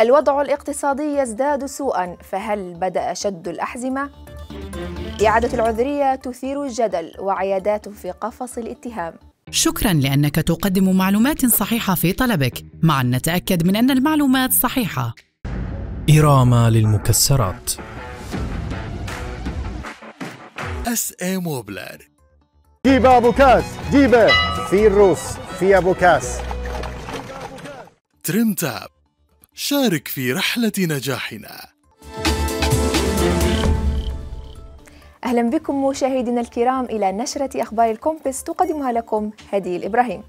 الوضع الاقتصادي يزداد سوءا فهل بدأ شد الأحزمة؟ إعادة العذرية تثير الجدل وعيادات في قفص الاتهام. شكرا لأنك تقدم معلومات صحيحة في طلبك. مع أن نتأكد من أن المعلومات صحيحة. إرامة للمكسرات. اس اي موبلر جيب ابو كاس جيبه. في الروس في ابو كاس تريم تاب شارك في رحلة نجاحنا. أهلا بكم مشاهدينا الكرام إلى نشرة أخبار الكومبس تقدمها لكم هدي الإبراهيم.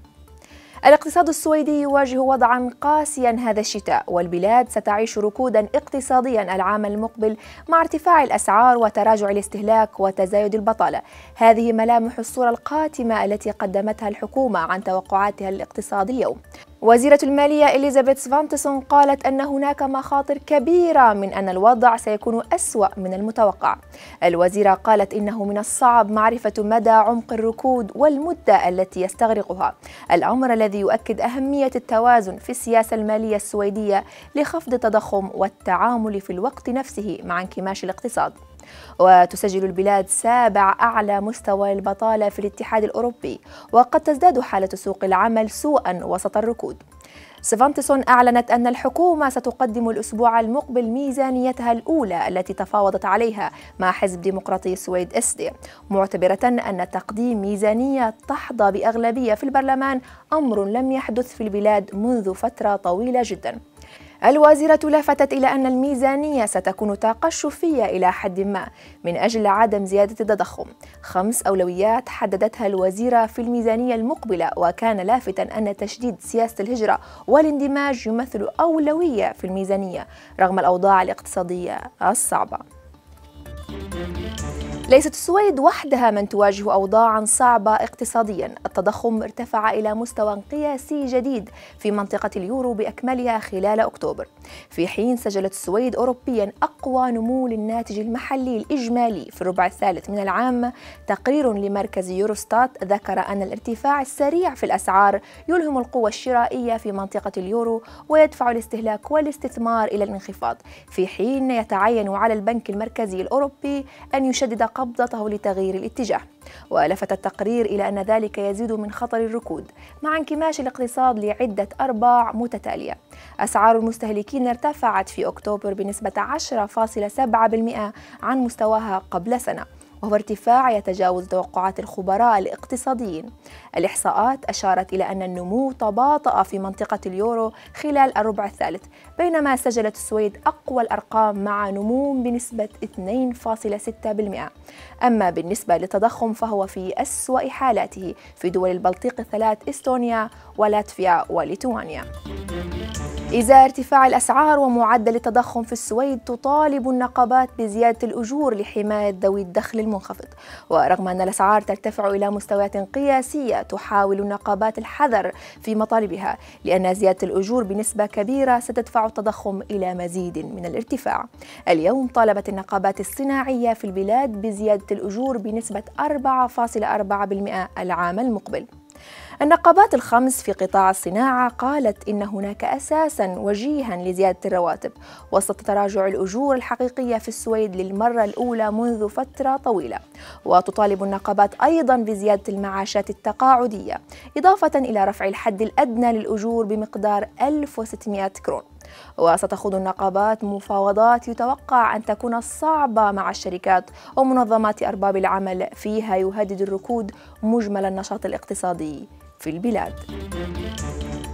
الاقتصاد السويدي يواجه وضعا قاسيا هذا الشتاء والبلاد ستعيش ركودا اقتصاديا العام المقبل مع ارتفاع الأسعار وتراجع الاستهلاك وتزايد البطالة. هذه ملامح الصورة القاتمة التي قدمتها الحكومة عن توقعاتها الاقتصادي اليوم وزيرة المالية إليزابيث سفانتسون قالت أن هناك مخاطر كبيرة من أن الوضع سيكون أسوأ من المتوقع. الوزيرة قالت إنه من الصعب معرفة مدى عمق الركود والمدة التي يستغرقها، الأمر الذي يؤكد أهمية التوازن في السياسة المالية السويدية لخفض التضخم والتعامل في الوقت نفسه مع انكماش الاقتصاد. وتسجل البلاد سابع أعلى مستوى البطالة في الاتحاد الأوروبي وقد تزداد حالة سوق العمل سوءا وسط الركود. سيفانتسون أعلنت أن الحكومة ستقدم الأسبوع المقبل ميزانيتها الأولى التي تفاوضت عليها مع حزب ديمقراطي السويد إسدي معتبرة أن تقديم ميزانية تحظى بأغلبية في البرلمان أمر لم يحدث في البلاد منذ فترة طويلة جداً. الوزيرة لفتت إلى أن الميزانية ستكون تقشفية إلى حد ما من أجل عدم زيادة التضخم. خمس أولويات حددتها الوزيرة في الميزانية المقبلة وكان لافتا أن تشديد سياسة الهجرة والاندماج يمثل أولوية في الميزانية رغم الأوضاع الاقتصادية الصعبة. ليست السويد وحدها من تواجه أوضاعا صعبة اقتصاديا. التضخم ارتفع إلى مستوى قياسي جديد في منطقة اليورو بأكملها خلال أكتوبر. في حين سجلت السويد أوروبيا أقوى نمو للناتج المحلي الإجمالي في الربع الثالث من العام تقرير لمركز يوروستات ذكر أن الارتفاع السريع في الأسعار يلهم القوة الشرائية في منطقة اليورو ويدفع الاستهلاك والاستثمار إلى الانخفاض. في حين يتعين على البنك المركزي الأوروبي أن يشدد قبضته لتغيير الاتجاه. ولفت التقرير إلى أن ذلك يزيد من خطر الركود مع انكماش الاقتصاد لعدة أرباع متتالية. أسعار المستهلكين ارتفعت في أكتوبر بنسبة 10.7% عن مستواها قبل سنة. وهو ارتفاع يتجاوز توقعات الخبراء الاقتصاديين. الإحصاءات أشارت إلى أن النمو تباطأ في منطقة اليورو خلال الربع الثالث، بينما سجلت السويد أقوى الأرقام مع نمو بنسبة 2.6%. أما بالنسبة للتضخم فهو في أسوأ حالاته في دول البلطيق الثلاث إستونيا ولاتفيا وليتوانيا. إزاء ارتفاع الأسعار ومعدل التضخم في السويد تطالب النقابات بزيادة الأجور لحماية ذوي الدخل المنخفض. ورغم أن الأسعار ترتفع إلى مستويات قياسية تحاول النقابات الحذر في مطالبها لأن زيادة الأجور بنسبة كبيرة ستدفع التضخم إلى مزيد من الارتفاع. اليوم طالبت النقابات الصناعية في البلاد بزيادة الأجور بنسبة 4.4% العام المقبل. النقابات الخمس في قطاع الصناعة قالت إن هناك أساسا وجيها لزيادة الرواتب وسط تراجع الأجور الحقيقية في السويد للمرة الأولى منذ فترة طويلة. وتطالب النقابات أيضا بزيادة المعاشات التقاعدية إضافة إلى رفع الحد الأدنى للأجور بمقدار 1600 كرون. وستخوض النقابات مفاوضات يتوقع أن تكون صعبة مع الشركات ومنظمات أرباب العمل. فيها يهدد الركود مجمل النشاط الاقتصادي في البلاد.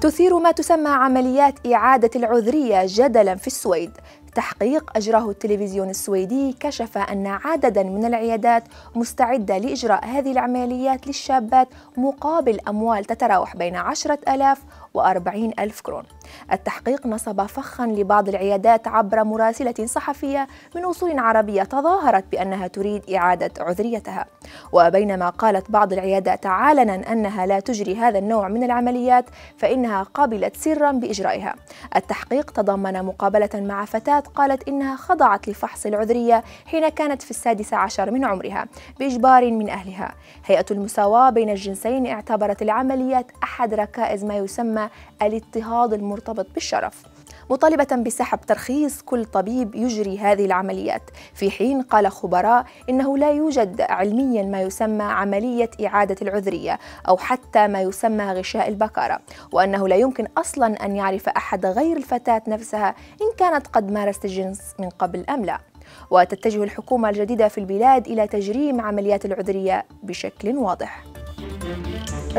تثير ما تسمى عمليات إعادة العذرية جدلا في السويد. تحقيق أجراه التلفزيون السويدي كشف أن عددا من العيادات مستعدة لإجراء هذه العمليات للشابات مقابل أموال تتراوح بين عشرة ألاف وأربعين ألف كرون. التحقيق نصب فخا لبعض العيادات عبر مراسلة صحفية من أصول عربية تظاهرت بأنها تريد إعادة عذريتها. وبينما قالت بعض العيادات علنا أنها لا تجري هذا النوع من العمليات فإنها قبلت سرا بإجرائها. التحقيق تضمن مقابلة مع فتاة قالت إنها خضعت لفحص العذرية حين كانت في السادسة عشر من عمرها بإجبار من أهلها. هيئة المساواة بين الجنسين اعتبرت العمليات أحد ركائز ما يسمى الاضطهاد المرتبط بالشرف مطالبة بسحب ترخيص كل طبيب يجري هذه العمليات. في حين قال خبراء إنه لا يوجد علميا ما يسمى عملية إعادة العذرية أو حتى ما يسمى غشاء البكارة وأنه لا يمكن أصلا أن يعرف أحد غير الفتاة نفسها إن كانت قد مارست الجنس من قبل أم لا. وتتجه الحكومة الجديدة في البلاد إلى تجريم عمليات العذرية بشكل واضح.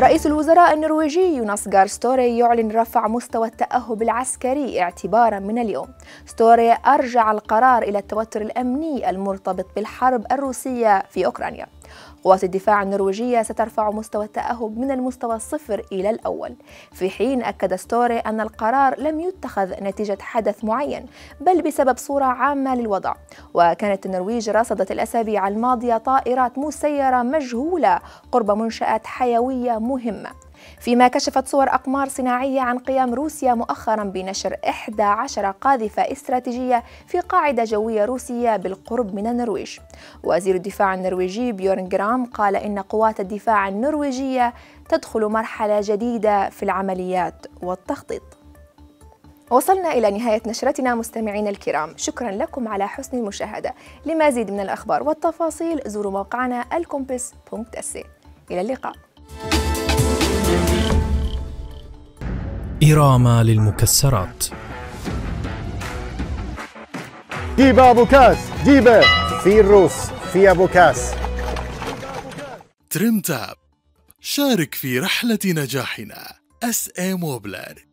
رئيس الوزراء النرويجي يوناس غار ستوري يعلن رفع مستوى التأهب العسكري اعتبارا من اليوم. ستوري أرجع القرار إلى التوتر الأمني المرتبط بالحرب الروسية في أوكرانيا. قوات الدفاع النرويجية سترفع مستوى التأهب من المستوى الصفر إلى الأول. في حين أكد ستوري أن القرار لم يتخذ نتيجة حدث معين بل بسبب صورة عامة للوضع. وكانت النرويج رصدت الأسابيع الماضية طائرات مسيرة مجهولة قرب منشآت حيوية مهمة. فيما كشفت صور أقمار صناعية عن قيام روسيا مؤخرا بنشر 11 قاذفة استراتيجية في قاعدة جوية روسية بالقرب من النرويج. وزير الدفاع النرويجي بيورن جرام قال إن قوات الدفاع النرويجية تدخل مرحلة جديدة في العمليات والتخطيط. وصلنا إلى نهاية نشرتنا مستمعينا الكرام. شكرا لكم على حسن المشاهدة. لمزيد من الأخبار والتفاصيل زوروا موقعنا الكومبس.سي إلى اللقاء. إرامة للمكسرات. جيبه أبو كاس جيبه في الروس في أبو كاس. تريم تاب. شارك في رحلة نجاحنا اس اي موبلر